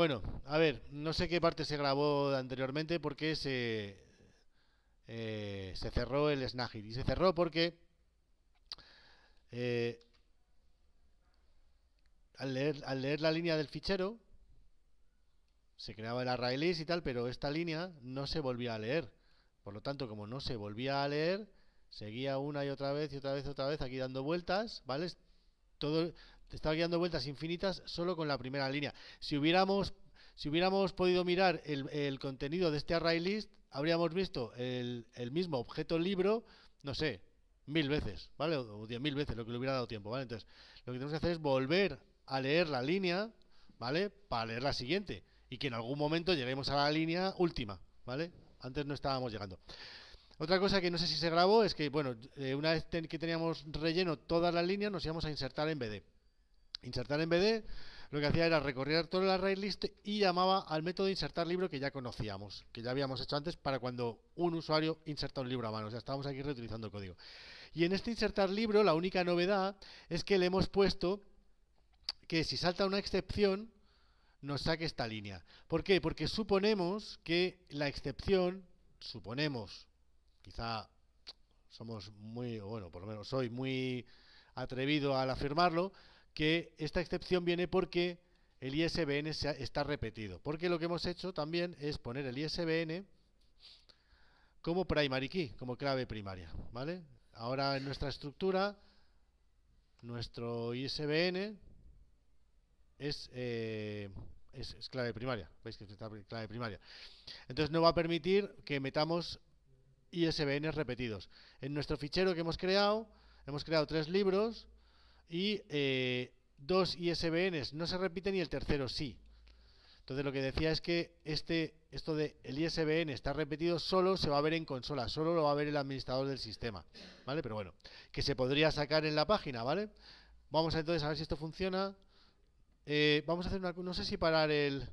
Bueno, a ver, no sé qué parte se grabó anteriormente porque se, eh, se cerró el Snagit. Y se cerró porque eh, al, leer, al leer la línea del fichero se creaba el array list y tal, pero esta línea no se volvía a leer. Por lo tanto, como no se volvía a leer, seguía una y otra vez y otra vez y otra vez aquí dando vueltas, ¿vale? Todo estaba dando vueltas infinitas solo con la primera línea. Si hubiéramos si hubiéramos podido mirar el, contenido de este array list, habríamos visto el, mismo objeto libro, no sé, mil veces, ¿vale? O diez mil veces, lo que le hubiera dado tiempo, ¿vale? Entonces, lo que tenemos que hacer es volver a leer la línea, ¿vale? Para leer la siguiente. Y que en algún momento lleguemos a la línea última, ¿vale? Antes no estábamos llegando. Otra cosa que no sé si se grabó es que, bueno, eh, una vez que teníamos relleno todas las líneas, nos íbamos a insertar en BD. Insertar en BD lo que hacía era recorrer todo el array list y llamaba al método insertar libro que ya conocíamos, que ya habíamos hecho antes para cuando un usuario inserta un libro a mano. O sea, estábamos aquí reutilizando el código. Y en este insertar libro, la única novedad es que le hemos puesto que si salta una excepción, nos saque esta línea. ¿Por qué? Porque suponemos que la excepción, suponemos, quizá somos muy, bueno, por lo menos soy muy atrevido al afirmarlo, que esta excepción viene porque el ISBN está repetido. Porque lo que hemos hecho también es poner el ISBN como primary key, como clave primaria. ¿vale? Ahora en nuestra estructura, nuestro ISBN es, eh, es, es, clave primaria. ¿Veis que está clave primaria? Entonces no va a permitir que metamos ISBN repetidos. En nuestro fichero que hemos creado, hemos creado tres libros y eh, dos ISBNs no se repiten y el tercero sí. Entonces lo que decía es que este, esto de el ISBN está repetido solo se va a ver en consola, solo lo va a ver el administrador del sistema, ¿vale? Pero bueno, que se podría sacar en la página, ¿vale? Vamos a entonces a ver si esto funciona. Eh, vamos a hacer una, no sé si parar el,